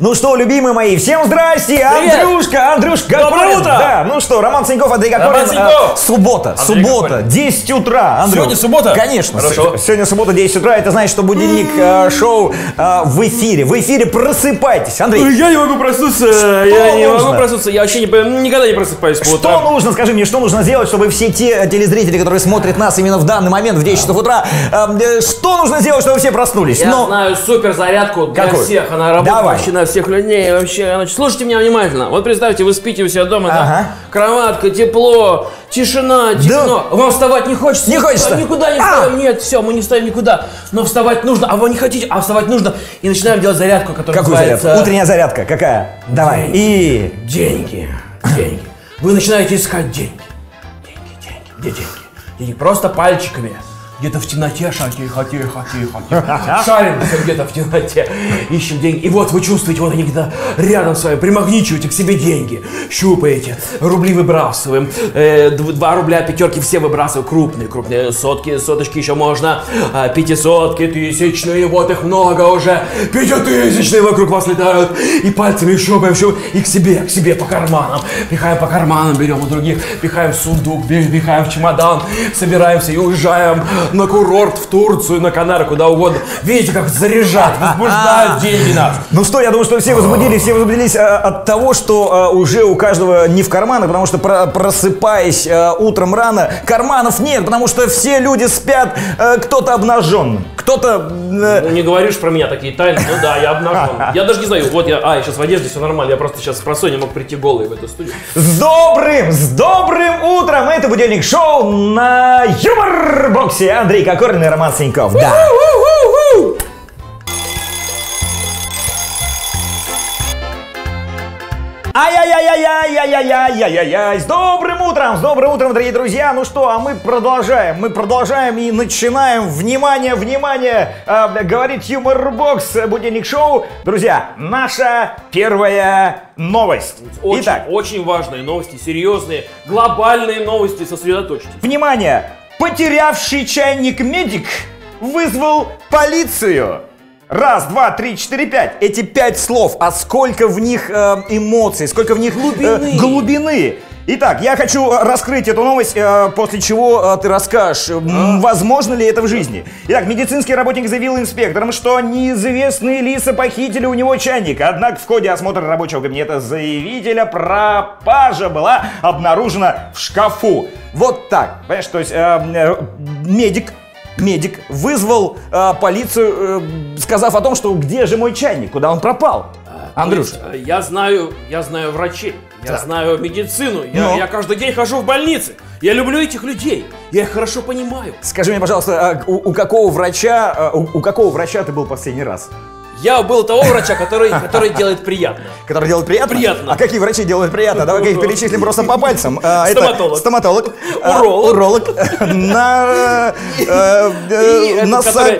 Ну что, любимые мои, всем здрасте! Привет! Андрюшка, Андрюшка Доброе утро! Да, ну что, Роман Синьков, Андрей Кокорин. Роман Синьков! А, суббота, Андрей суббота, Кокорин. 10 утра. Андрюх. Сегодня суббота? Конечно. Хорошо. с- Сегодня суббота, 10 утра. Это значит, что будильник э, шоу э, в эфире. В эфире просыпайтесь. Андрей, Я не могу проснуться, я не нужно? могу проснуться, я вообще не, никогда не просыпаюсь по что утрам. нужно, скажи мне, что нужно сделать, чтобы все те телезрители, которые смотрят нас именно в данный момент в 10 часов утра, э, э, что нужно сделать, чтобы все проснулись? Я Ну, знаю супер зарядку для Какую? всех, она работает Давай. вообще на всех людей, вообще, значит, слушайте меня внимательно, вот представьте, вы спите у себя дома, да? Ага. кроватка, тепло, тишина, темно, вам вставать не хочется? Не хочется. Никуда не А! встаем, нет, все, мы не встаем никуда, но вставать нужно, а вы не хотите, а вставать нужно, и начинаем делать зарядку, которая какую называется... зарядку? Утренняя зарядка. Какая? Давай. И... Деньги, деньги. Вы начинаете искать деньги. Деньги, деньги. Где деньги? Деньги просто пальчиками. Где-то в темноте, ша, тихо, тихо, тихо. Шаримся где-то в темноте, ищем деньги. И вот вы чувствуете, вот они где-то рядом с вами, примагничиваете к себе деньги, щупаете, рубли выбрасываем, э, дв- два рубля, пятерки все выбрасываем, крупные, крупные, сотки, соточки еще можно, а, пятисотки, тысячные, вот их много уже, пятитысячные вокруг вас летают, и пальцами щупаем, щупаем, и к себе, к себе по карманам, пихаем по карманам, берем у других, пихаем в сундук, пихаем в чемодан, собираемся и уезжаем на курорт в Турцию, на Канары, куда угодно. Видите, как заряжать, возбуждают деньги нас. Ну что, я думаю, что все возбудились, все возбудились э, от того, что э, уже у каждого не в карманах, потому что про- просыпаясь э, утром рано, карманов нет, потому что все люди спят, кто-то обнаженным, кто-то... э, Ну, не говоришь про меня такие тайны, ну да, я обнажен. Я даже не знаю, вот я, а, я сейчас в одежде, все нормально, я просто сейчас с просонья мог прийти голый в эту студию. С добрым, с добрым утром! Это будильник шоу на Юмор-боксе. Андрей Кокорин и Роман Синьков. Да. Ай-яй-яй-яй-яй-яй-яй-яй-яй! С добрым утром, с добрым утром, дорогие друзья! Ну что, а мы продолжаем, мы продолжаем и начинаем. Внимание, внимание! э, говорит Юмор-бокс, э, будильник шоу. Друзья, наша первая новость. Очень, Итак, очень важные новости, серьезные, глобальные новости, сосредоточьтесь. Внимание! Потерявший чайник медик вызвал полицию. Раз, два, три, четыре, пять. Эти пять слов, а сколько в них э, эмоций, сколько в них э, Глубины. глубины. Итак, я хочу э, раскрыть эту новость, э, после чего э, ты расскажешь, м, возможно ли это в жизни. Итак, медицинский работник заявил инспекторам, что неизвестные лица похитили у него чайник. Однако в ходе осмотра рабочего кабинета заявителя пропажа была обнаружена в шкафу. Вот так. Понимаешь, то есть э, э, медик Медик вызвал э, полицию, э, сказав о том, что где же мой чайник, куда он пропал. Андрюш, Э, Я знаю, я знаю врачей, я Так. знаю медицину, я, Ну? я каждый день хожу в больнице. Я люблю этих людей, я их хорошо понимаю. скажи мне, пожалуйста, а у, у какого врача, э, у, у какого врача ты был последний раз? Я был того врача, который, который делает приятно. Который делает приятно? Приятно. А какие врачи делают приятно? Давай-ка их перечислим просто по пальцам. А, Стоматолог. Стоматолог. Уролог.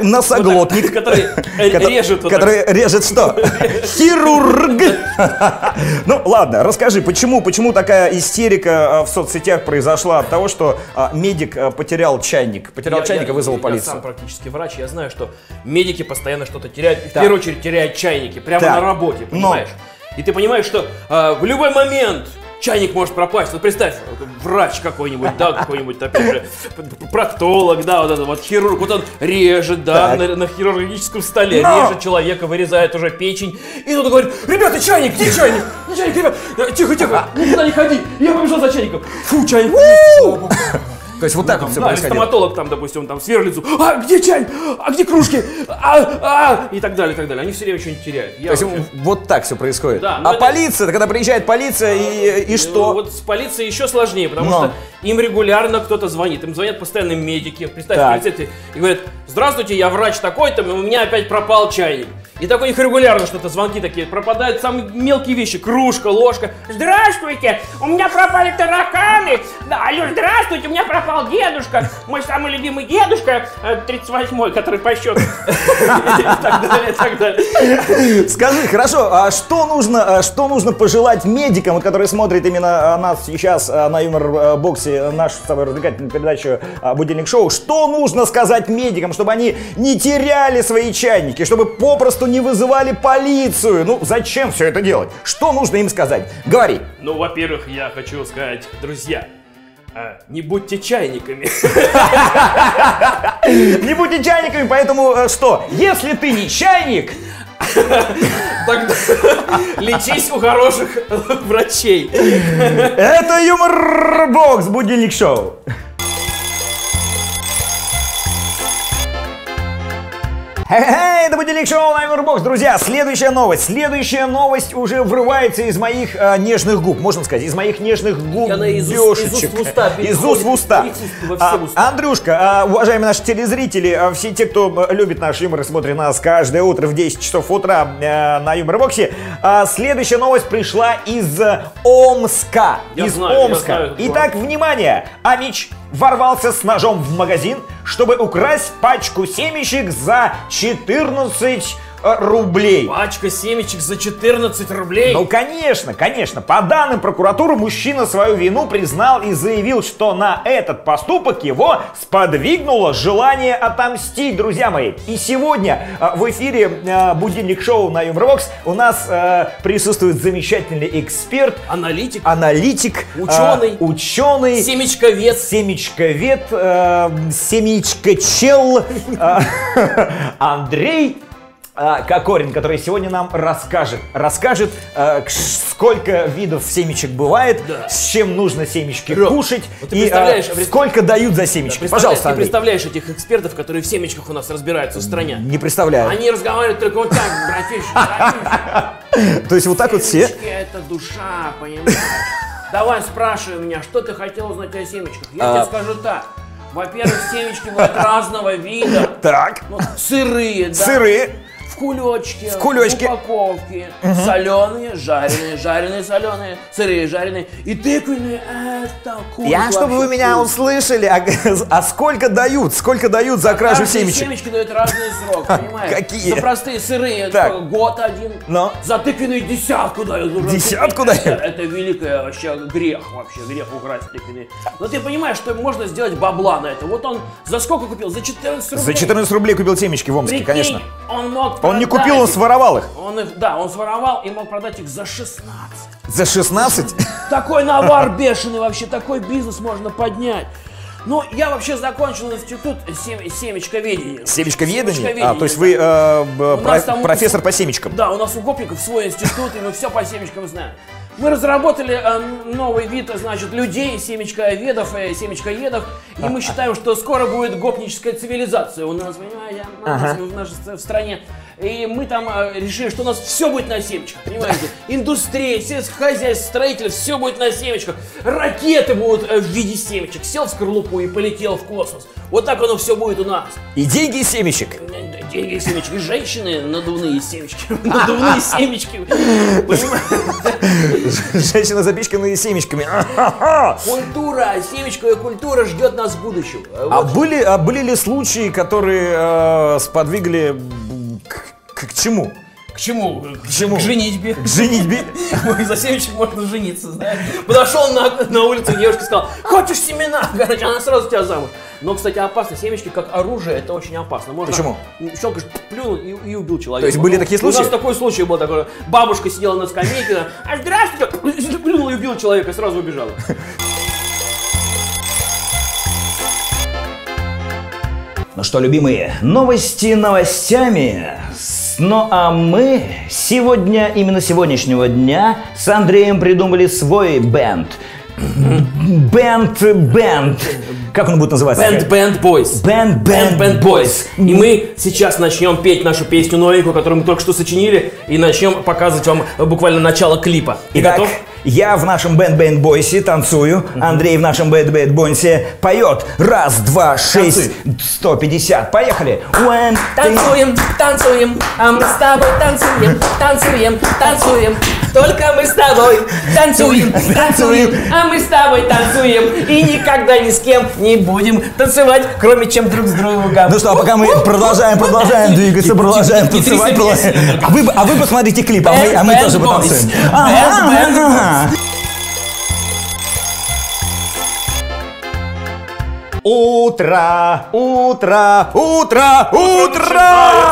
Носоглотник. который, э, режет. Который режет что? Хирург. Ну ладно, расскажи, почему, почему такая истерика э, в соцсетях произошла от того, что а, медик э, потерял чайник, потерял Я- чайник и я- вызвал Я полицию. сам практически врач, я знаю, что медики постоянно что-то теряют. В первую очередь теряют чайники, прямо Так. на работе, понимаешь? И ты понимаешь, что э, в любой момент чайник может пропасть. Вот представь, вот врач какой-нибудь, да, какой-нибудь, опять же, проктолог, да, вот этот вот хирург, вот он режет, да, Так. на, на хирургическом столе, Но. режет человека, вырезает уже печень. И тут он говорит, ребята, чайник, где чайник? Где чайник, ребят? Э, Тихо, тихо, никуда не ходи. Я побежал за чайником. Фу, чайник. слава богу. То есть вот так вот все Да, происходило. стоматолог там, допустим, там сверлит зуб. А где чай? А где кружки? А, а, и так далее, и так далее. Они все время что-нибудь теряют. Я То есть вообще- вот так все происходит. Да, а это- полиция, когда приезжает полиция и, и Ну, что? Вот с полицией еще сложнее, потому Но. что им регулярно кто-то звонит. Им звонят постоянно медики. Представь, Так. полицейские, и говорят, здравствуйте, я врач такой-то, у меня опять пропал чайник. И так у них регулярно что-то, звонки такие, пропадают самые мелкие вещи, кружка, ложка. Здравствуйте, у меня пропали тараканы. Да, алло, здравствуйте, у меня пропал дедушка. Мой самый любимый дедушка, э, 38-й, который по счету. Скажи, хорошо, а что нужно, а что нужно пожелать медикам, вот, которые смотрят именно а, нас сейчас на юмор-боксе смотрите нашу с тобой развлекательную передачу а, «Будильник шоу», что нужно сказать медикам, чтобы они не теряли свои чайники, чтобы попросту не вызывали полицию? Ну, зачем все это делать? Что нужно им сказать? Говори. Ну, во-первых, я хочу сказать, друзья, а, не будьте чайниками. Не будьте чайниками, поэтому э, что? Если ты не чайник, Тогда лечись у хороших врачей. это юмор бокс будильник шоу. Это будильник шоу на Юморбокс. Друзья, следующая новость. Следующая новость уже врывается из моих э, нежных губ, можно сказать, из моих нежных губ. она из уст- из уст в уста Из уст в уста. А, уста. Андрюшка, а, уважаемые наши телезрители, а, все те, кто э, любит наш юмор и смотрит нас каждое утро в 10 часов утра э, на Юморбоксе, а, следующая новость пришла из э, Омска. Я из знаю, Омска. знаю. Итак, внимание! Амич ворвался с ножом в магазин, чтобы украсть пачку семечек за 14 э, рублей. Пачка семечек за 14 рублей. Ну, конечно, конечно. По данным прокуратуры, мужчина свою вину признал и заявил, что на этот поступок его сподвигнуло желание отомстить, друзья мои. И сегодня э, в эфире э, будильник шоу на Юморвокс у нас э, присутствует замечательный эксперт, Аналитик, аналитик, Ученый. э, ученый, семечковед. семечковед, э, семечкочел э, Андрей э, Кокорин, который сегодня нам расскажет. Расскажет, э, сколько видов семечек бывает, Да. с чем нужно семечки Ром, кушать вот ты и э, а сколько дают за семечки. Представляешь- Пожалуйста, ты Андрей. представляешь этих экспертов, которые в семечках у нас разбираются в стране? Не представляю. Они разговаривают только вот так, братишка. То есть вот так вот все. Семечки это душа, понимаешь? Давай спрашивай меня, что ты хотел узнать о семечках? Я А. тебе скажу так. Во-первых, семечки бывают разного вида. Так, Ну, сырые, да? Сыры. В кулечке, в кулечке. упаковке, соленые, жареные, жареные, соленые, сырые, жареные и тыквенные. Это вкус Я, чтобы вы меня вкус. услышали, а, а сколько дают? Сколько дают за кражу Каждые семечек? семечки дают разный срок, понимаешь? Какие? За простые сырые Так. год один. Но. За тыквенные десятку дают. уже. Десятку это, дают? Это великое вообще грех вообще, грех украсть тыквенные. Но ты понимаешь, что можно сделать бабла на это. Вот он за сколько купил? За 14 рублей. За 14 рублей купил семечки в Омске, Прикинь, конечно. Он мог Он не купил, он их. своровал их. Он их, да, он своровал и мог продать их за 16. За 16? Такой навар бешеный вообще, такой бизнес можно поднять. Ну, я вообще закончил институт сем- семечковедения. Семечковедение? А, то есть вы э, про- там- профессор по семечкам? Да, у нас у гопников свой институт, и мы все по семечкам знаем. Мы разработали э, новый вид, значит, людей, семечковедов, э, семечкоедов, и мы считаем, что скоро будет гопническая цивилизация у нас, понимаете, у нас, Ага. в нашей в стране. И мы там э, решили, что у нас все будет на семечках, понимаете? Индустрия, сельское хозяйство, строители, все будет на семечках. Ракеты будут э, в виде семечек. Сел в скорлупу и полетел в космос. Вот так оно все будет у нас. И деньги из семечек? Деньги из семечек. И женщины надувные семечки. Надувные семечки. Женщина запичканная семечками. Культура, семечковая культура ждет нас в будущем. А были, а были ли случаи, которые э, сподвигли к, чему? К чему? К чему? К женитьбе. К женитьбе? За семечек можно жениться, знаешь. Подошел на, на улицу девушка сказал, хочешь семена? Короче, она сразу тебя замуж. Но, кстати, опасно. Семечки как оружие, это очень опасно. Можно Почему? Щелкаешь, плюнул и, и убил человека. То есть были такие У нас случаи? такой случай был такой. Бабушка сидела на скамейке, она, а здравствуйте, плюнула и убила человека, и сразу убежала. Ну что, любимые, новости новостями. Ну а мы сегодня, именно сегодняшнего дня, с Андреем придумали свой band. Band, band. Как он будет называться? Band Band Boys. Band, Band Band Boys. И мы сейчас начнем петь нашу песню новенькую, которую мы только что сочинили, и начнем показывать вам буквально начало клипа. Ты Итак, готов? Я в нашем Band Band Boys е танцую, Андрей в нашем Band Band Boys е поет. Раз, два, шесть, сто пятьдесят. Поехали. Two, Танцуем, танцуем, а мы с тобой танцуем, танцуем, танцуем. Только мы с тобой танцуем, танцуем, а мы с тобой танцуем. И никогда ни с кем не будем танцевать, кроме чем друг с другом. Ну что, а пока мы продолжаем, продолжаем двигаться, продолжаем танцевать. А вы, а вы посмотрите клип, а мы, а мы тоже потанцуем. Ага, ага. Утро, утро, утро, утро!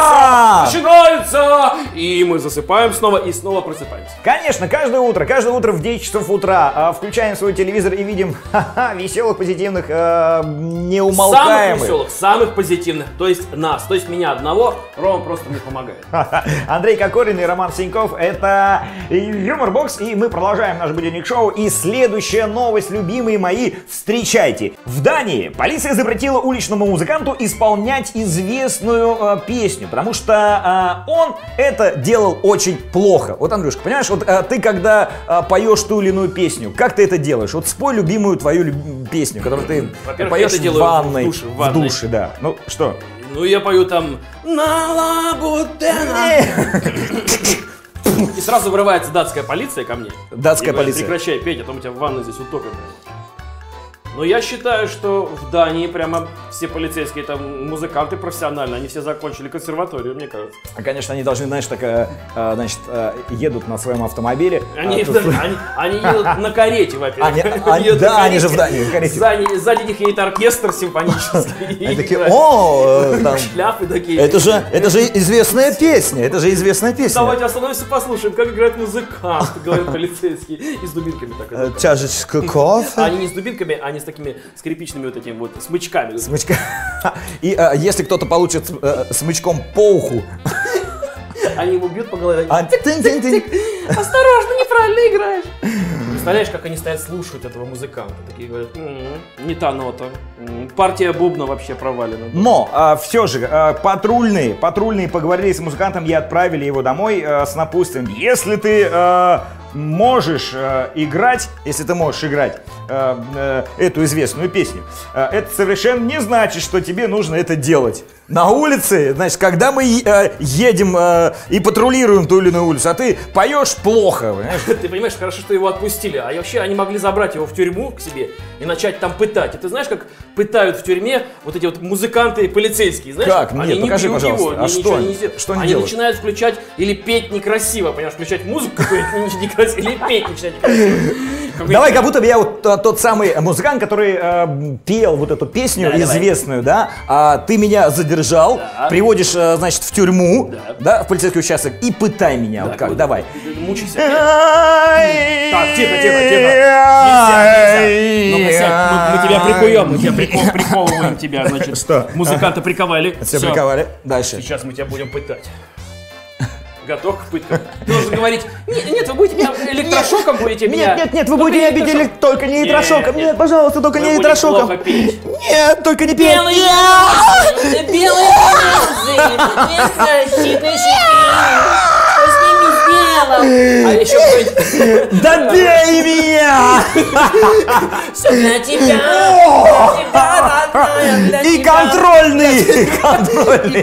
Мы засыпаем снова и снова просыпаемся. Конечно, каждое утро, каждое утро в 10 часов утра а, включаем свой телевизор и видим ха-ха, веселых, позитивных, э, Самых неумолкаемых. веселых, самых позитивных, то есть нас, то есть меня одного, Рома просто мне помогает. Андрей Кокорин и Роман Синьков. Это Юмор Бокс, и мы продолжаем наш будильник шоу. И следующая новость, любимые мои, встречайте. В Дании полиция запретила уличному музыканту исполнять известную э, песню, потому что э, он это делал очень плохо. Вот, Андрюшка, понимаешь, вот э, ты когда э, поешь ту или иную песню, как ты это делаешь? Вот спой любимую твою люб- песню, которую ты поешь в делаю в ванной. душе, в в ванной. душе, да. Ну, что? Ну я пою там «На Лагутена». И сразу вырывается датская полиция ко мне. Датская И полиция. Прекращай петь, а то мы тебя в ванной здесь утопим. Но я считаю, что в Дании прямо все полицейские там музыканты профессиональные, они все закончили консерваторию, мне кажется. А, Конечно, они должны, знаешь, так, э, э, значит, э, едут на своем автомобиле. Они, а тут- они, они едут на карете, во-первых. Они- Они да, они же в. Дании, карете. Сзади, сзади них едет оркестр симфонический. Они такие, о, там, Шляпы такие. это же, это же известная песня, это же известная песня. Давайте остановимся, послушаем, как играет музыкант, говорят полицейские. И с дубинками так. Чашечка кофе. А они не с дубинками, они с такими скрипичными вот этими вот смычками. Смычка. И э, если кто-то получит э, смычком по уху, Они его бьют по голове. а, тынь-тынь-тынь. Осторожно, неправильно играешь. Представляешь, как они стоят, слушают этого музыканта. Такие говорят, «М, не та нота. М, Партия бубна вообще провалена. Но все же э, патрульные, патрульные поговорили с музыкантом и отправили его домой э, с напутствием. Если ты э, можешь э, играть, если ты можешь играть э, э, эту известную песню, э, это совершенно не значит, что тебе нужно это делать. На улице, значит, когда мы э, едем э, и патрулируем ту или иную улицу, а ты поешь плохо, понимаешь? Ты понимаешь, хорошо, что его отпустили. А вообще они могли забрать его в тюрьму к себе и начать там пытать. И ты знаешь, как пытают в тюрьме вот эти вот музыканты и полицейские? Знаешь, Как? Они Нет, не покажи, бьют пожалуйста. его, А что ничего они? не. Что они Они начинают включать или петь некрасиво, понимаешь, включать музыку какую-то некрасиво, или петь начинать некрасиво. Давай, как будто бы я вот тот самый музыкант, который э, пел вот эту песню известную, да, а ты меня задержал, Да. приводишь, э, значит, в тюрьму, Да. да, в полицейский участок и пытай меня, вот Так, как, вот, давай. Мучайся. Так, тихо, тихо, тихо. Нельзя, нельзя. Ну-ка сядь, мы, мы тебя прикуем, мы тебя прико- приковываем тебя, значит. Что? Музыканта приковали. Всё. приковали. Дальше. Сейчас мы тебя будем пытать. Готов к пыткам? Ты должен говорить, нет, нет, вы будете меня электрошоком будете меня. Нет, нет, нет, вы будете меня бить только не электрошоком. нет. Пожалуйста, только не электрошоком. Нет, только не пей. Ними сделал? А еще кто-нибудь- Да бей меня! Все для тебя. Для тебя, родная, для И контрольный! и Контрольный!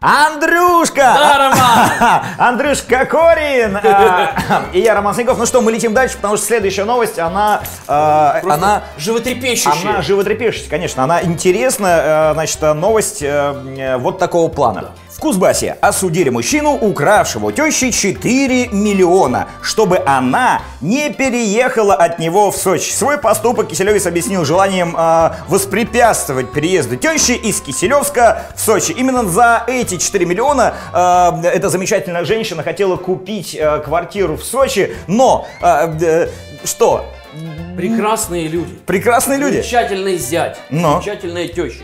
Андрюшка! Да, Роман! Андрюш Кокорин! а, И я, Роман Синьков. Ну что, мы летим дальше, потому что следующая новость, она... а, Просто Она... животрепещущая. Она животрепещущая, конечно. Она интересная. э, Значит, э, новость э, э, вот такого плана. В Кузбассе осудили мужчину, укравшего у тещи 4 миллиона, чтобы она не переехала от него в Сочи. Свой поступок Киселевец объяснил желанием э, воспрепятствовать переезду тещи из Киселевска в Сочи. Именно за эти 4 миллиона э, эта замечательная женщина хотела купить э, квартиру в Сочи, но э, э, что? Прекрасные люди. Прекрасные люди. Замечательный зять. Но. Замечательная теща.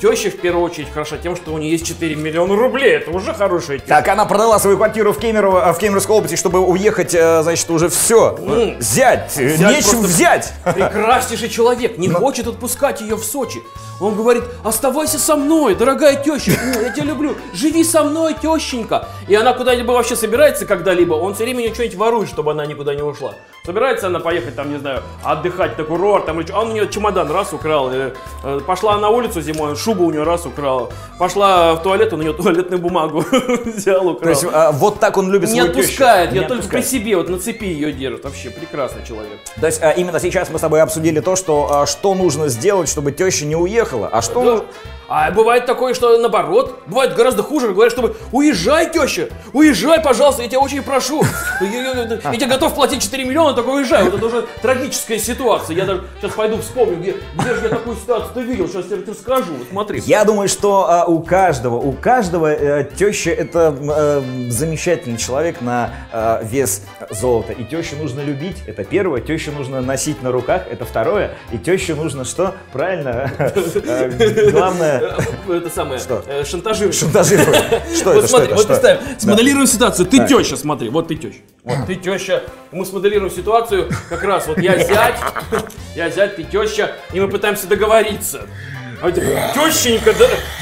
Теща в первую очередь хороша тем, что у нее есть 4 миллиона рублей. Это уже хорошая теща. Так, она продала свою квартиру в, Кемерово, в Кемеровской области, чтобы уехать, э, значит, уже все. М. Взять. э, Взять Нечего просто- взять. Прекраснейший человек, не хочет отпускать ее в Сочи. Он говорит, оставайся со мной, дорогая теща, я тебя люблю, живи со мной, тещенька. И она куда-либо вообще собирается когда-либо, он все время ее что-нибудь ворует, чтобы она никуда не ушла. Собирается она поехать там, не знаю, отдыхать на курорт, там, а он у нее чемодан раз украл, э, э, пошла на улицу зимой, шубу у нее раз украл, пошла в туалет, он у нее туалетную бумагу взял, То украл. есть э, вот так он любит Не свою тещу. отпускает, я Не только при себе, вот на цепи ее держит. Вообще прекрасный человек. То есть э, именно сейчас мы с тобой обсудили то, что, э, что нужно сделать, чтобы теща не уехала. А что, Да. А бывает такое, что наоборот, бывает гораздо хуже. Говорят, чтобы уезжай, теща, уезжай, пожалуйста, я тебя очень прошу. Я тебе готов платить 4 миллиона, только уезжай. Вот это уже трагическая ситуация. Я даже сейчас пойду вспомню, где, где же я такую ситуацию-то видел. Сейчас я тебе расскажу. Вот смотри. Я думаю, что а, у каждого, у каждого э, теща это э, замечательный человек на э, вес золота. И тещу нужно любить, это первое. Тещу нужно носить на руках, это второе. И тещу нужно что? Правильно. Э, Главное Это самое, Что? э, шантажировать. шантажировать. Что вот это? Что это? вот представь, смоделируем ситуацию. Ты теща, смотри, вот ты теща. Вот ты теща. Мы смоделируем ситуацию, как раз вот я зять, я зять, ты теща, и мы пытаемся договориться. А Тещенька,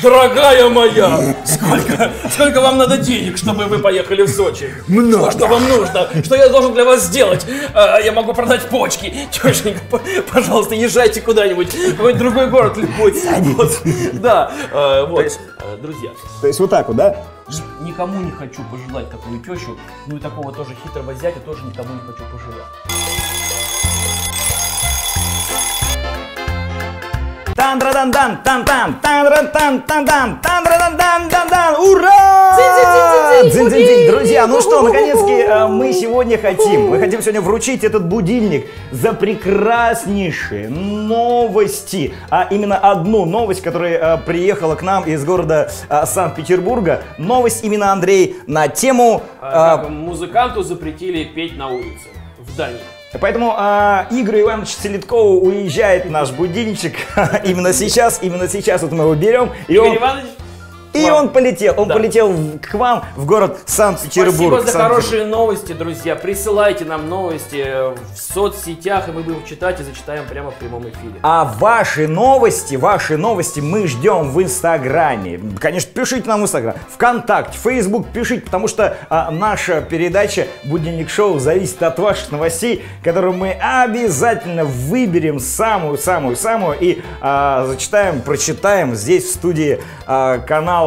дорогая моя, сколько, сколько вам надо денег, чтобы вы поехали в Сочи? Много. Что вам нужно? Что я должен для вас сделать? А, я могу продать почки. Тещенька, пожалуйста, езжайте куда-нибудь, какой-нибудь другой город любой. Вот, да, а, вот, А, друзья. То есть вот так вот, да? Ни- Никому не хочу пожелать такую тещу, ну и такого тоже хитрого зятя тоже никому не хочу пожелать. Тан-дра-дан-дан, тан-тан, тан-дра-тан-тан-дан, тан-дра-дан-дан-дан-дан, ура! Будильник! Друзья, ну что, наконец-таки э, мы сегодня хотим, мы хотим сегодня вручить этот будильник за прекраснейшие новости, а именно одну новость, которая э, приехала к нам из города э, Санкт-Петербурга. Новость именно, Андрей, на тему... А, как музыканту запретили петь на улице в Дании. Поэтому а, Игорь Иванович Селиткова уезжает наш будильничек. Именно сейчас, именно сейчас вот мы его берем, и Игорь он, Иванович, и он полетел, он Да. полетел к вам в город Санкт-Петербург. спасибо за Санкт-Петербург. хорошие новости, друзья. Присылайте нам новости э, в соцсетях, и мы будем читать и зачитаем прямо в прямом эфире. А ваши новости, ваши новости мы ждем в Инстаграме. Конечно, пишите нам в Инстаграм, ВКонтакте, Фейсбук пишите, потому что а, наша передача «Будильник шоу» зависит от ваших новостей, которые мы обязательно выберем самую-самую-самую и а, зачитаем, прочитаем здесь в студии а, канала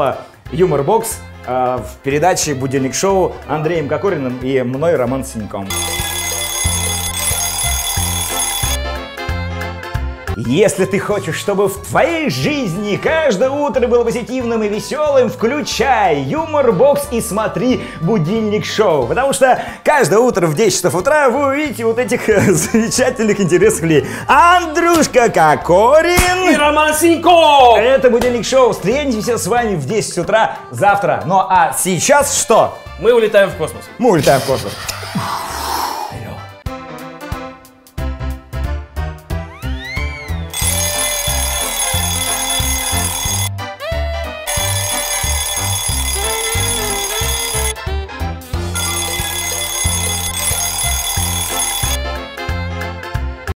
Юмор Бокс а, в передаче «Будильник шоу» Андреем Кокориным и мной, Роман Синяком. Если ты хочешь, чтобы в твоей жизни каждое утро было позитивным и веселым, включай Юмор Бокс и смотри Будильник Шоу. Потому что каждое утро в 10 часов утра вы увидите вот этих э, замечательных, интересных людей. Андрюшка И Кокорин! Роман Синьков! Это Будильник Шоу. Встретимся с вами в 10 утра завтра. Ну а сейчас что? Мы улетаем в космос. Мы улетаем в космос.